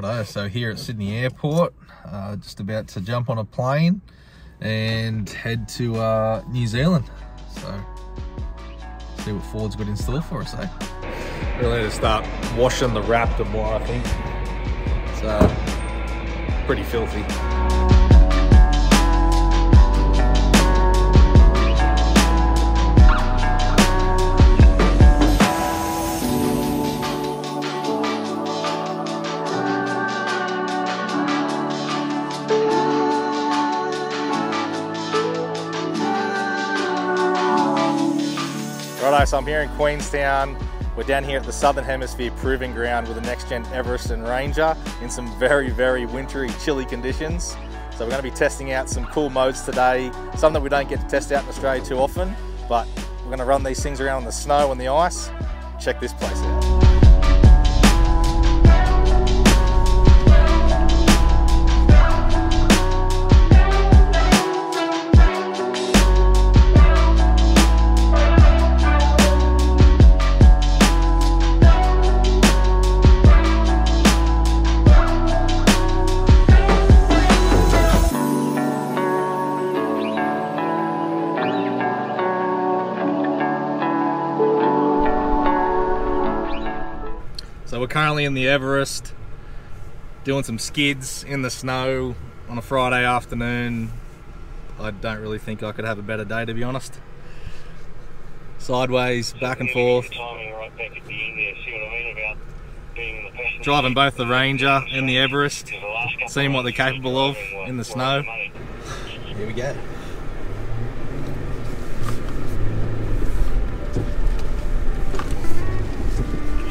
guys, so here at Sydney Airport, uh, just about to jump on a plane and head to uh, New Zealand. So, see what Ford's got in store for us, eh? Really need to start washing the Raptor more, I think. It's uh, pretty filthy. So I'm here in Queenstown. We're down here at the Southern Hemisphere Proving Ground with the Next Gen Everest and Ranger in some very, very wintry, chilly conditions. So we're going to be testing out some cool modes today, some that we don't get to test out in Australia too often, but we're going to run these things around on the snow and the ice. Check this place out. Currently in the Everest, doing some skids in the snow on a Friday afternoon. I don't really think I could have a better day to be honest. Sideways, back and forth. Driving both the Ranger and the Everest, seeing what they're capable of in the snow. Here we go.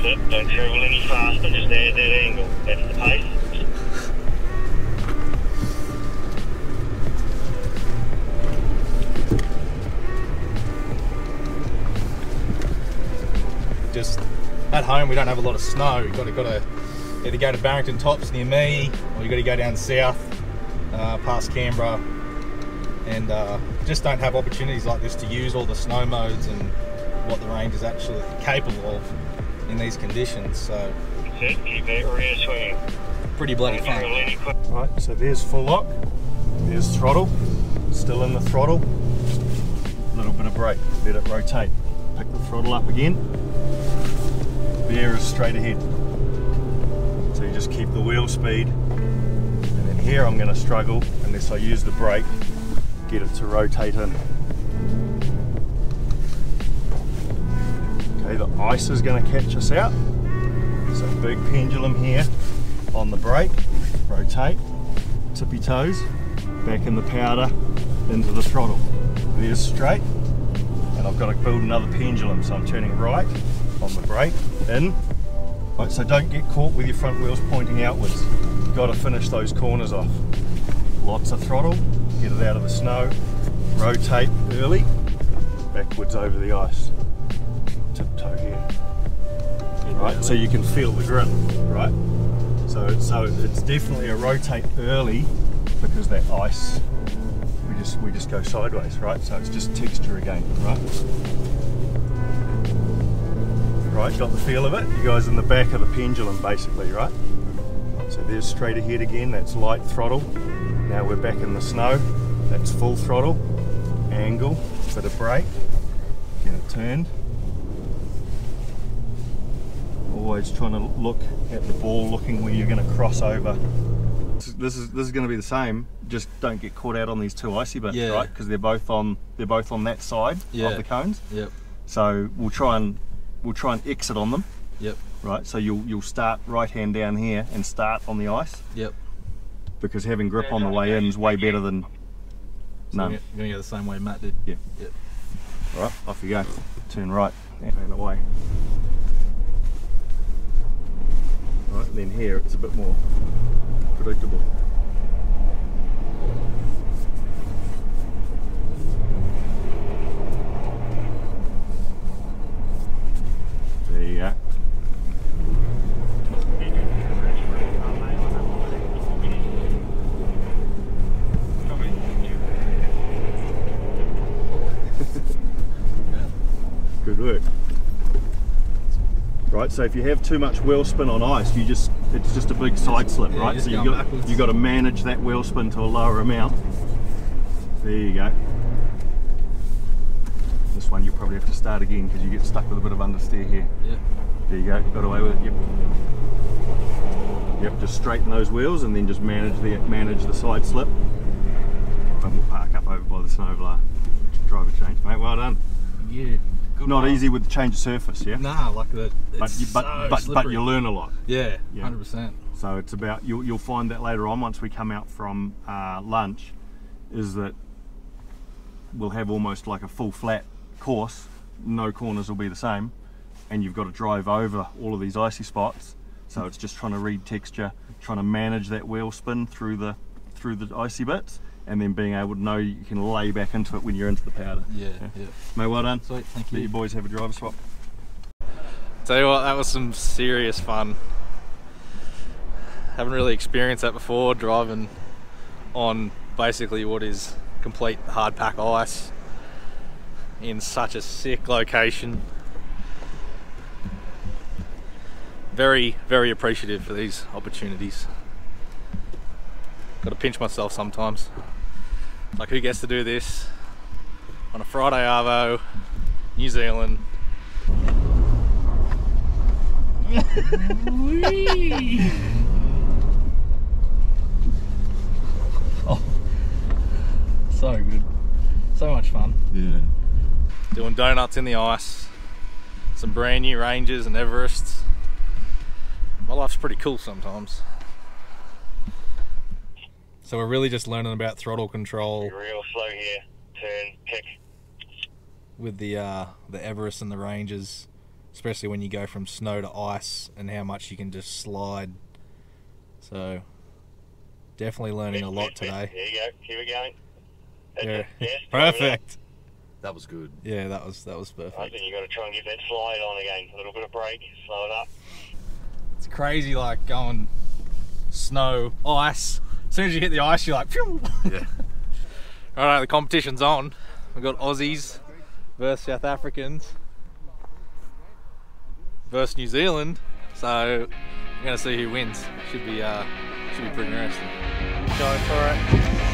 Don't travel any faster, just at that angle. That's the pace. just at home we don't have a lot of snow. You've got to, got to either go to Barrington Tops near me, or you've got to go down south uh, past Canberra, and uh, just don't have opportunities like this to use all the snow modes and what the range is actually capable of in these conditions. So keep that rear swing. pretty bloody Don't fun. Right, so there's full lock, there's throttle, still in the throttle, a little bit of brake, let it rotate. Pick the throttle up again, there is straight ahead. So you just keep the wheel speed, and then here I'm going to struggle unless I use the brake, get it to rotate in. The ice is going to catch us out. So big pendulum here on the brake, rotate, tippy toes, back in the powder, into the throttle. There's straight, and I've got to build another pendulum, so I'm turning right on the brake, in. Right, so don't get caught with your front wheels pointing outwards. You've got to finish those corners off. Lots of throttle, get it out of the snow, rotate early, backwards over the ice. Right, so you can feel the grip, right? So, so it's definitely a rotate early because that ice, we just we just go sideways, right? So it's just texture again, right? Right, got the feel of it? You guys in the back of the pendulum basically, right? So there's straight ahead again, that's light throttle. Now we're back in the snow, that's full throttle, angle, bit of brake, get it turned. Always trying to look at the ball, looking where you're going to cross over. This is this is, going to be the same. Just don't get caught out on these two icy bits, Yeah. right? Because they're both on they're both on that side Yeah. of the cones. Yep, So we'll try and we'll try and exit on them, yep, right? So you'll you'll start right hand down here and start on the ice yep. because having grip on the way in is way better than So none. You're gonna go the same way Matt did. Yeah. Yep. Right, off you go. Turn right and away. Right, and then here it's a bit more predictable. There you go. Good work. Right? So if you have too much wheel spin on ice, you just it's just a big side slip, yeah, right? So you got backwards. you got to manage that wheel spin to a lower amount. There you go. This one you'll probably have to start again because you get stuck with a bit of understeer here. Yeah. There you go, got away with it. Yep. Yep, just straighten those wheels and then just manage the manage the side slip. And we'll park up over by the snow blower. Driver change, mate. Well done. Yeah. Not easy with the change of surface, yeah. Nah, like that. But you, but so but, but you learn a lot. Yeah, Yeah. hundred percent. So it's about you'll you'll find that later on once we come out from uh, lunch, is that we'll have almost like a full flat course. No corners will be the same, and you've got to drive over all of these icy spots. So it's just trying to read texture, trying to manage that wheel spin through the through the icy bits, and then being able to know you can lay back into it when you're into the powder. Yeah, yeah. Mate, well done. Sweet, thank you. Let you. you boys have a driver swap. Tell you what, that was some serious fun. Haven't really experienced that before, driving on basically what is complete hard pack ice in such a sick location. Very, very appreciative for these opportunities. Got to pinch myself sometimes. Like, who gets to do this on a Friday Arvo, New Zealand? Oh, so good. So much fun. Yeah. Doing donuts in the ice, some brand new Rangers and Everests. My life's pretty cool sometimes. So we're really just learning about throttle control Real slow here. Turn, pick. with the uh, the Everest and the Rangers, especially when you go from snow to ice and how much you can just slide. So definitely learning a lot today. There you go. Keep it going. That's Yeah. Yes, drive it up. Perfect. That was good. Yeah, that was that was perfect. I perfect. think you got to try and get that slide on again. A little bit of brake, slow it up. It's crazy like going snow, ice. As soon as you hit the ice, you're like, phew. Yeah. Alright, the competition's on. We've got Aussies versus South Africans versus New Zealand. So we're gonna see who wins. Should be uh should be pretty interesting. Go for it.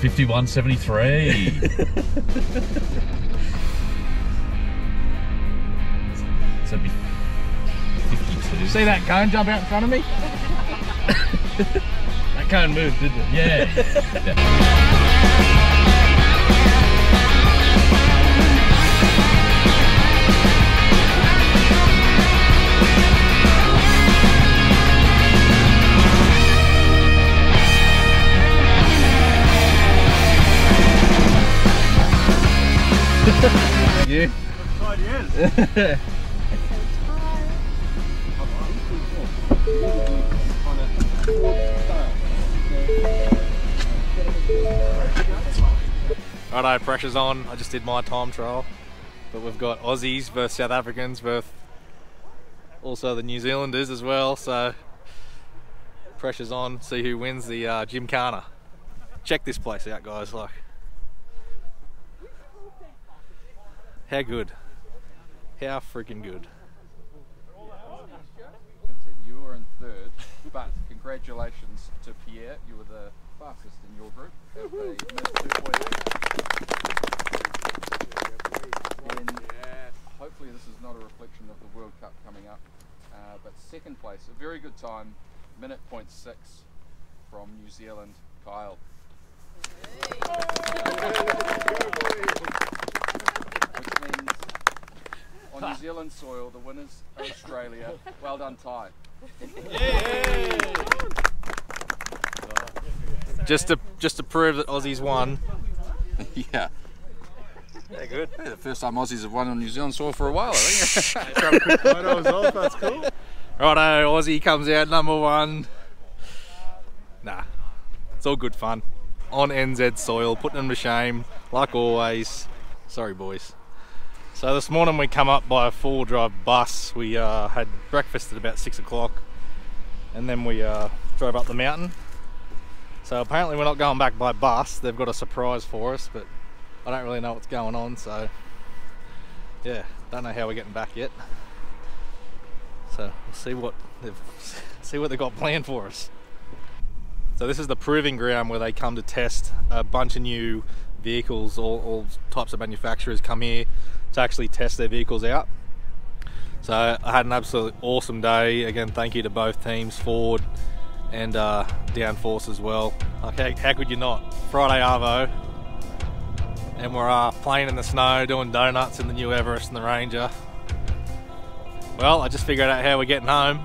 Fifty-one seventy-three. so be fifty-two. See that cone jump out in front of me? that cone moved, didn't it? Yeah. Thank you. Righto, pressure's on. I just did my time trial. But we've got Aussies versus South Africans versus also the New Zealanders as well. So pressure's on. See who wins the uh, Gymkhana. Check this place out, guys. Like, how good? How freaking good? You were in third, but congratulations to Pierre. You were the fastest in your group of the mid 2.8. And hopefully this is not a reflection of the World Cup coming up. Uh, but second place, a very good time, minute point six from New Zealand, Kyle. Which means on New Zealand soil, the winners are Australia. Well done, Ty. Just to just to prove that Aussies won. yeah. Yeah, good. Hey, the first time Aussies have won on New Zealand soil for a while, I think. Photos off, that's cool. Righto, Aussie comes out number one. Nah, it's all good fun. On NZ soil, putting them to shame, like always. Sorry, boys. So this morning we come up by a four drive bus. We uh, had breakfast at about six o'clock, and then we uh, drove up the mountain. So apparently we're not going back by bus. They've got a surprise for us, but I don't really know what's going on. So yeah, don't know how we're getting back yet. So we'll see what they've see what they've got planned for us. So this is the proving ground where they come to test a bunch of new vehicles. All, all types of manufacturers come here to actually test their vehicles out. So I had an absolutely awesome day. Again, thank you to both teams, Ford and uh, Downforce as well. Like, how, could you not? Friday Arvo, and we're uh, playing in the snow, doing donuts in the new Everest and the Ranger. Well, I just figured out how we're getting home?